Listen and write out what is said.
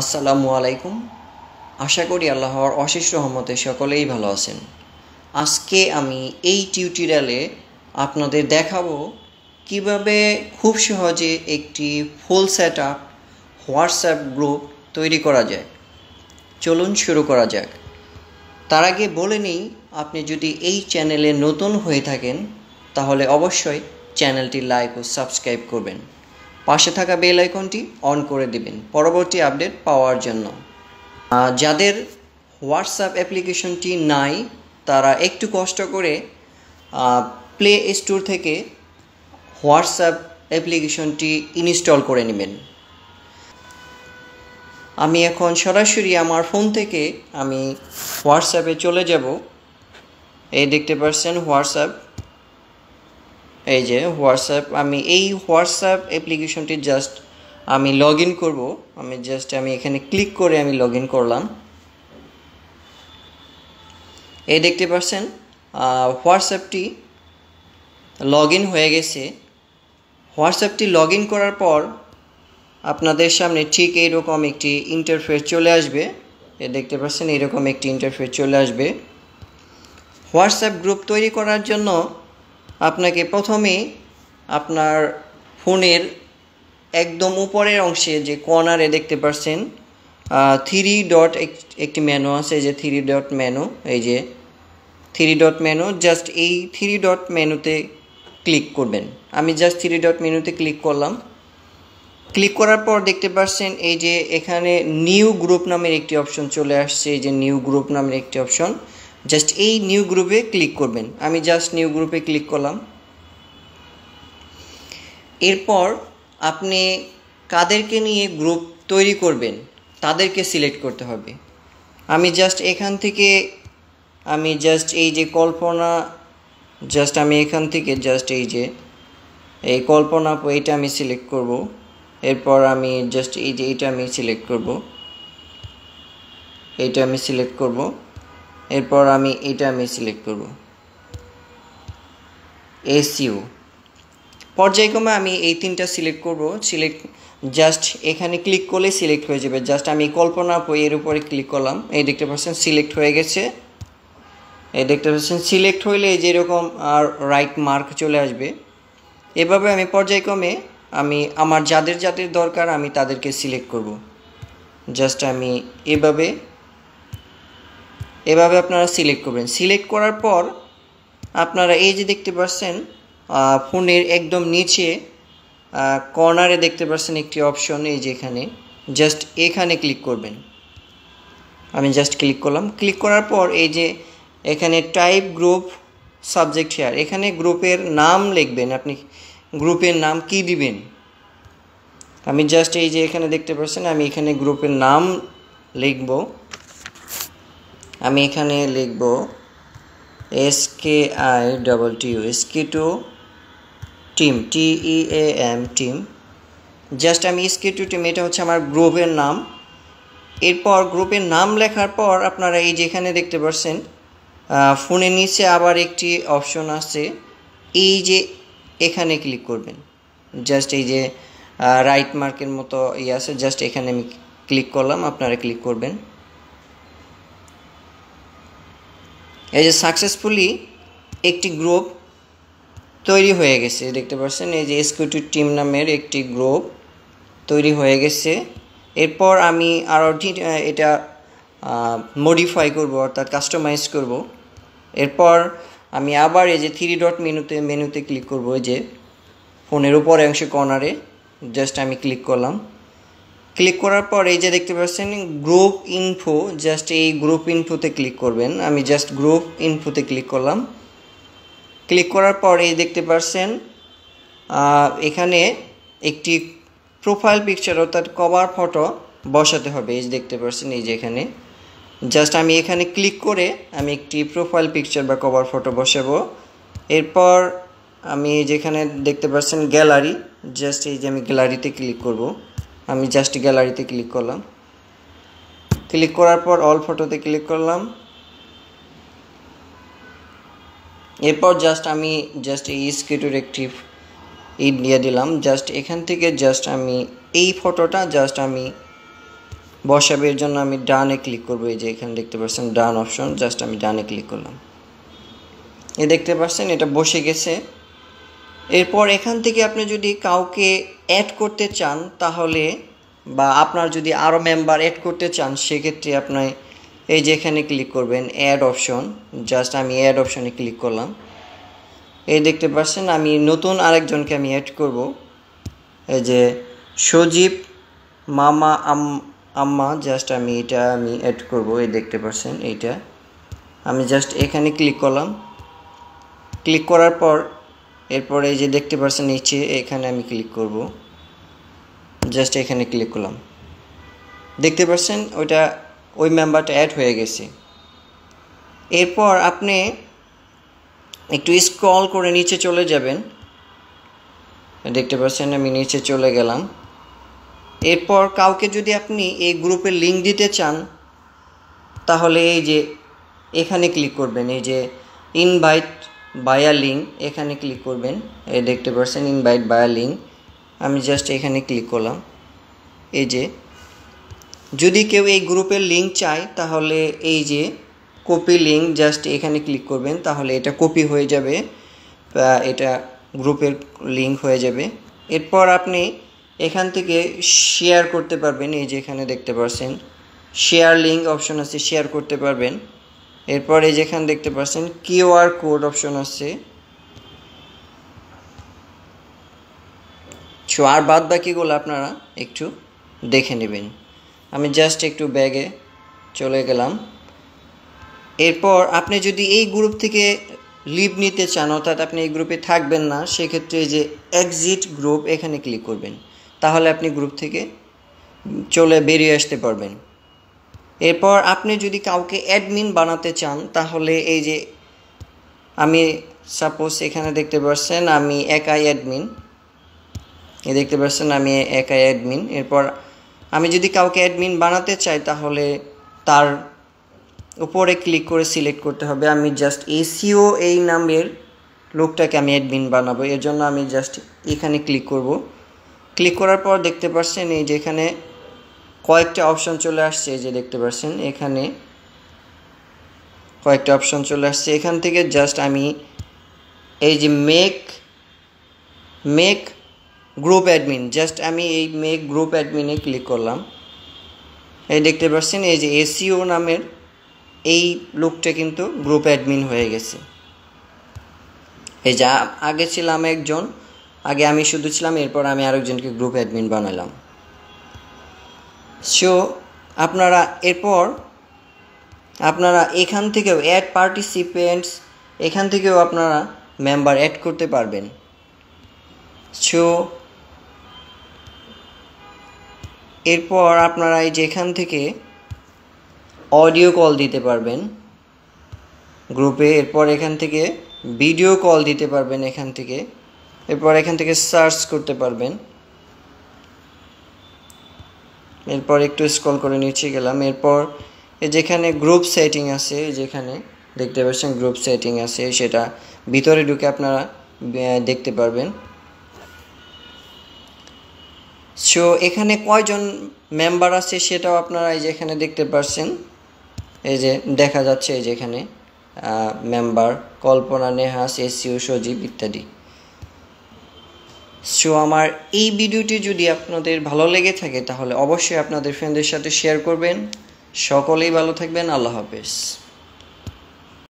আসসালামু আলাইকুম। আশা করি আল্লাহর অশেষ রহমতে সকলেই ভালো আছেন। আজকে আমি এই টিউটোরিয়ালে আপনাদের দেখাবো কীভাবে খুব সহজে একটি full set up WhatsApp group তৈরি করা যায়। চলুন শুরু করা যাক। তার আগে বলে নিই, আপনি যদি এই চ্যানেলে নতুন হয়ে থাকেন, তাহলে অবশ্যই চ্যানেলটি লাইক ও সাবস্ক্রাইব করবেন। পাশে থাকা বেল আইকনটি অন করে দিবেন পরবর্তী আপডেট পাওয়ার জন্য। যাদের হোয়াটসঅ্যাপ অ্যাপ্লিকেশনটি নাই, তারা একটু কষ্ট করে প্লে স্টোর থেকে হোয়াটসঅ্যাপ অ্যাপ্লিকেশনটি ইনস্টল করে নেবেন। আমি এখন সরাসরি আমার ফোন থেকে আমি হোয়াটসঅ্যাপে চলে যাব। এই দেখতে পাচ্ছেন হোয়াটসঅ্যাপ। এই যে হোয়াটসঅ্যাপ, আমি এই হোয়াটসঅ্যাপ অ্যাপ্লিকেশনটি জাস্ট আমি লগ ইন করব। আমি জাস্ট আমি এখানে ক্লিক করে আমি লগ ইন করলাম। এই দেখতে পাচ্ছেন হোয়াটসঅ্যাপটি লগ ইন হয়ে গেছে। হোয়াটসঅ্যাপটি লগ ইন করার পর আপনাদের সামনে ঠিক এইরকম একটি ইন্টারফেস চলে আসবে। এ দেখতে পাচ্ছেন এরকম একটি ইন্টারফেস চলে আসবে। হোয়াটসঅ্যাপ গ্রুপ তৈরি করার জন্য আপনাকে প্রথমে আপনার ফোনের একদম উপরের অংশে যে কর্নারে দেখতে পাচ্ছেন থ্রি ডট একটি মেনু আছে যে থ্রি ডট মেনু এই যে থ্রি ডট মেনু জাস্ট এই থ্রি ডট মেনুতে ক্লিক করবেন। আমি জাস্ট থ্রি ডট মেনুতে ক্লিক করলাম। ক্লিক করার পর দেখতে পাচ্ছেন এই যে এখানে নিউ গ্রুপ নামের একটি অপশন চলে আসছে, এই যে নিউ গ্রুপ নামের একটি অপশন জাস্ট এই নিউ গ্রুপে ক্লিক করবেন। আমি জাস্ট নিউ গ্রুপে ক্লিক করলাম। এরপর আপনি কাদেরকে নিয়ে গ্রুপ তৈরি করবেন, তাদেরকে সিলেক্ট করতে হবে। আমি জাস্ট এখান থেকে, আমি জাস্ট এই যে কল্পনা জাস্ট আমি এখান থেকে জাস্ট এই যে, এই কল্পনা এইটা আমি সিলেক্ট করব। এরপর আমি জাস্ট এই যে এইটা আমি সিলেক্ট করব। এইটা আমি সিলেক্ট করব। এরপর আমি এটা আমি সিলেক্ট করব। এসইউ পর্যায়ক্রমে আমি এই তিনটা সিলেক্ট করব। সিলেক্ট জাস্ট এখানে ক্লিক করলে সিলেক্ট হয়ে যাবে। জাস্ট আমি কল্পনা এর উপরে ক্লিক করলাম। এই দেখতে পাচ্ছেন সিলেক্ট হয়ে গেছে। এই দেখতে পাচ্ছেন সিলেক্ট হইলে যেরকম আর রাইট মার্ক চলে আসবে। এভাবে আমি পর্যায়ক্রমে আমি আমার যাদের যাদের দরকার আমি তাদেরকে সিলেক্ট করব। জাস্ট আমি এভাবে এভাবে আপনারা সিলেক্ট করবেন। সিলেক্ট করার পর আপনারা এই যে দেখতে পাচ্ছেন ফোনের একদম নিচে কর্নারে দেখতে পাচ্ছেন একটি অপশন এই যে এখানে। জাস্ট এখানে ক্লিক করবেন। আমি জাস্ট ক্লিক করলাম। ক্লিক করার পর এই যে এখানে টাইপ গ্রুপ সাবজেক্ট হেয়ার এখানে গ্রুপের নাম লিখবেন। আপনি গ্রুপের নাম কি দিবেন? আমি জাস্ট এই যে এখানে দেখতে পাচ্ছেন, আমি এখানে গ্রুপের নাম লিখব। আমি এখানে লিখব S K I W U S K two team T E A M team just আমি এস কে টু টিম এটা হচ্ছে আমার গ্রুপের নাম। এরপর গ্রুপের নাম লেখার পর আপনারা এই যে এখানে দেখতে পাচ্ছেন ফোনের নিচে আবার একটি অপশন আছে। এই যে এখানে ক্লিক করবেন। জাস্ট এই যে রাইট মার্কের মতো ইয়ে আছে জাস্ট এখানে আমি ক্লিক করলাম, আপনারা ক্লিক করবেন। এই যে সাকসেসফুলি একটি গ্রুপ তৈরি হয়ে গেছে, দেখতে পাচ্ছেন? এই যে এসকিউটি টিম নামের একটি গ্রুপ তৈরি হয়ে গেছে। এরপর আমি আরও এটা মডিফাই করব, অর্থাৎ কাস্টমাইজ করব। এরপর আমি আবার এই যে থ্রি ডট মেনুতে মেনুতে ক্লিক করব যে ফোনের উপরে অংশে কর্নারে জাস্ট আমি ক্লিক করলাম। ক্লিক করার পর এই যে দেখতে পাচ্ছেন গ্রুপ ইনফো জাস্ট এই গ্রুপ ইনফোতে ক্লিক করবেন। আমি জাস্ট গ্রুপ ইনফোতে ক্লিক করলাম। ক্লিক করার পর এই দেখতে পাচ্ছেন এখানে একটি প্রোফাইল পিকচার অর্থাৎ কভার ফটো বসাতে হবে। এই দেখতে পাচ্ছেন, এই যে এখানে। জাস্ট আমি এখানে ক্লিক করে আমি একটি প্রোফাইল পিকচার বা কভার ফটো বসাবো। এরপর আমি যেখানে দেখতে পাচ্ছেন গ্যালারি জাস্ট এই যে আমি গ্যালারিতে ক্লিক করব। আমি জাস্ট গ্যালারিতে ক্লিক করলাম। ক্লিক করার পর অল ফটোতে ক্লিক করলাম। এরপর জাস্ট আমি জাস্ট এই স্কেটুর একটি ই দিয়ে দিলাম। জাস্ট এখান থেকে জাস্ট আমি এই ফটোটা জাস্ট আমি বসাবে এর জন্য আমি ডানে ক্লিক করব। এই যে এখানে দেখতে পাচ্ছেন ডান অপশন জাস্ট আমি ডানে ক্লিক করলাম। এ দেখতে পাচ্ছেন এটা বসে গেছে। এরপর এখান থেকে আপনি যদি কাউকে অ্যাড করতে চান, তাহলে বা আপনার যদি আরও মেম্বার অ্যাড করতে চান, সেক্ষেত্রে আপনার এই যে এখানে ক্লিক করবেন অ্যাড অপশন জাস্ট আমি অ্যাড অপশনে ক্লিক করলাম। এই দেখতে পাচ্ছেন, আমি নতুন আরেকজনকে আমি অ্যাড করব। এই যে সজীব মামা আম, আম্মা জাস্ট আমি এটা আমি অ্যাড করব। এই দেখতে পাচ্ছেন, এইটা। আমি জাস্ট এখানে ক্লিক করলাম। ক্লিক করার পর এরপরে এই যে দেখতে পাচ্ছেন নিচে এখানে আমি ক্লিক করব। জাস্ট এখানে ক্লিক করলাম। দেখতে পাচ্ছেন ওইটা ওই মেম্বারটা অ্যাড হয়ে গেছে। এরপর আপনি একটু স্ক্রল করে নিচে চলে যাবেন। দেখতে পাচ্ছেন আমি নিচে চলে গেলাম। এরপর কাউকে যদি আপনি এই গ্রুপের লিঙ্ক দিতে চান, তাহলে এই যে এখানে ক্লিক করবেন। এই যে ইনভাইট বায়া লিঙ্ক এখানে ক্লিক করবেন। এই দেখতে পাচ্ছেন ইনভাইট বায়া লিঙ্ক আমি জাস্ট এখানে ক্লিক করলাম। এই যে, যদি কেউ এই গ্রুপের লিঙ্ক চায়, তাহলে এই যে কপি লিঙ্ক জাস্ট এখানে ক্লিক করবেন, তাহলে এটা কপি হয়ে যাবে। বা এটা গ্রুপের লিঙ্ক হয়ে যাবে। এরপর আপনি এখান থেকে শেয়ার করতে পারবেন। এই যে এখানে দেখতে পাচ্ছেন শেয়ার লিঙ্ক অপশন আছে শেয়ার করতে পারবেন। এরপর এই যেখানে দেখতে পাচ্ছেন কিউআর কোড অপশন আছে। সো আর বাদ বাকিগুলো আপনারা একটু দেখে নেবেন। আমি জাস্ট একটু ব্যাগে চলে গেলাম। এরপর আপনি যদি এই গ্রুপ থেকে লিভ নিতে চান, অর্থাৎ আপনি এই গ্রুপে থাকবেন না, সেক্ষেত্রে যে এক্সিট গ্রুপ এখানে ক্লিক করবেন। তাহলে আপনি গ্রুপ থেকে চলে বেরিয়ে আসতে পারবেন। এরপর আপনি যদি কাউকে অ্যাডমিন বানাতে চান, তাহলে এই যে আমি সাপোজ এখানে দেখতে পাচ্ছেন আমি একাই অ্যাডমিন এ দেখতে পাচ্ছেন আমি একাই অ্যাডমিন এরপর আমি যদি কাউকে অ্যাডমিন বানাতে চাই, তাহলে তার উপরে ক্লিক করে সিলেক্ট করতে হবে। আমি জাস্ট এসিও এই নামের লোকটাকে আমি অ্যাডমিন বানাবো। এর জন্য আমি জাস্ট এখানে ক্লিক করব। ক্লিক করার পর দেখতে পাচ্ছেন এই যে এখানে কয়েকটা অপশন চলে আসছে যে দেখতে পাচ্ছেন, এখানে কয়েকটা অপশন চলে আসছে। এখান থেকে জাস্ট আমি এই যে make make group admin just আমি এই মেক গ্রুপ অ্যাডমিনে ক্লিক করলাম। এই দেখতে পাচ্ছেন, এই যে এসিও নামের এই লোকটা কিন্তু গ্রুপ অ্যাডমিন হয়ে গেছে। এই যা আগে ছিলাম একজন, আগে আমি শুধু ছিলাম, এরপর আমি আরেকজনকে গ্রুপ অ্যাডমিন বানালাম। সো আপনারা এরপর আপনারা এখান থেকেও অ্যাড পার্টিসিপেন্টস এখান থেকেও আপনারা মেম্বার অ্যাড করতে পারবেন। সো এরপর আপনারা এই যেখান থেকে অডিও কল দিতে পারবেন গ্রুপে এরপর এখান থেকে ভিডিও কল দিতে পারবেন এখান থেকে, এরপর এখান থেকে সার্চ করতে পারবেন। এরপর একটু স্ক্রল করে নিচে গেলাম। এরপর যেখানে গ্রুপ সেটিং আছে যেখানে দেখতে পাচ্ছেন গ্রুপ সেটিং আছে, সেটা ভিতরে ঢুকে আপনারা দেখতে পারবেন। সো এখানে কয়জন মেম্বার আছে সেটাও আপনারা এই যে এখানে দেখতে পাচ্ছেন এই যে দেখা যাচ্ছে এই যে এখানে মেম্বার কল্পনা, নেহাস এসিও সজীব ইত্যাদি। সো আমার এই ভিডিওটি যদি আপনাদের ভালো লেগে থাকে, তাহলে অবশ্যই আপনাদের ফ্রেন্ডদের সাথে শেয়ার করবেন। সকলেই ভালো থাকবেন। আল্লাহ হাফেজ।